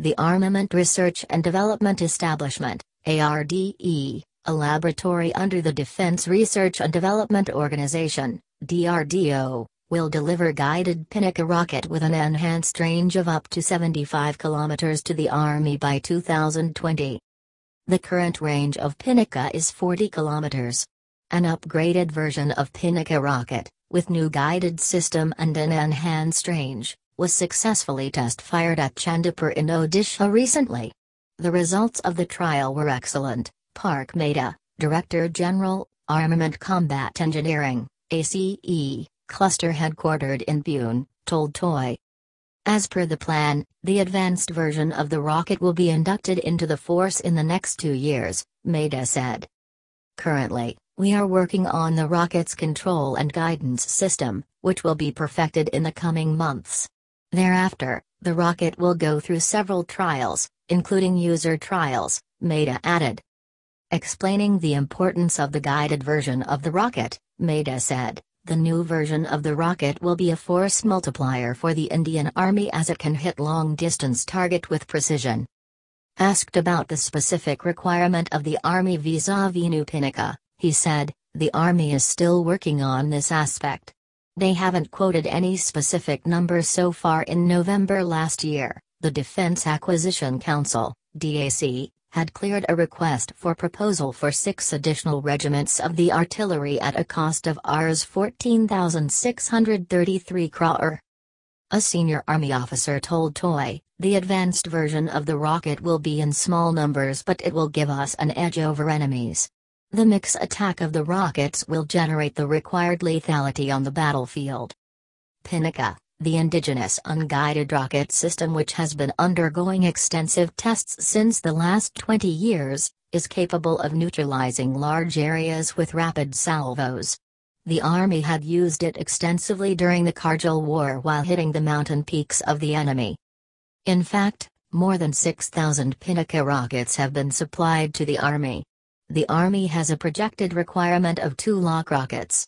the Armament Research and Development Establishment, ARDE, a laboratory under the Defense Research and Development Organization, DRDO, will deliver guided Pinaka rocket with an enhanced range of up to 75 kilometers to the Army by 2020. The current range of Pinaka is 40 kilometers. An upgraded version of Pinaka rocket, with new guided system and an enhanced range, was successfully test-fired at Chandipur in Odisha recently. The results of the trial were excellent, PK Mehta, Director General, Armament Combat Engineering, ACE, cluster headquartered in Pune, told TOI. As per the plan, the advanced version of the rocket will be inducted into the force in the next two years, Mehta said. Currently, we are working on the rocket's control and guidance system, which will be perfected in the coming months. Thereafter, the rocket will go through several trials, including user trials, Mehta added. Explaining the importance of the guided version of the rocket, Mehta said, the new version of the rocket will be a force multiplier for the Indian Army as it can hit long-distance target with precision. Asked about the specific requirement of the Army vis-a-vis New Pinaka, he said, the Army is still working on this aspect. They haven't quoted any specific numbers so far in November last year, the Defense Acquisition Council, DAC, had cleared a request for proposal for six additional regiments of the artillery at a cost of Rs 14,633 crore. A senior army officer told TOI, the advanced version of the rocket will be in small numbers but it will give us an edge over enemies. The mix attack of the rockets will generate the required lethality on the battlefield. Pinaka, the indigenous unguided rocket system which has been undergoing extensive tests since the last 20 years, is capable of neutralizing large areas with rapid salvos. The Army had used it extensively during the Kargil War while hitting the mountain peaks of the enemy. In fact, more than 6,000 Pinaka rockets have been supplied to the Army. The Army has a projected requirement of two lakh rockets.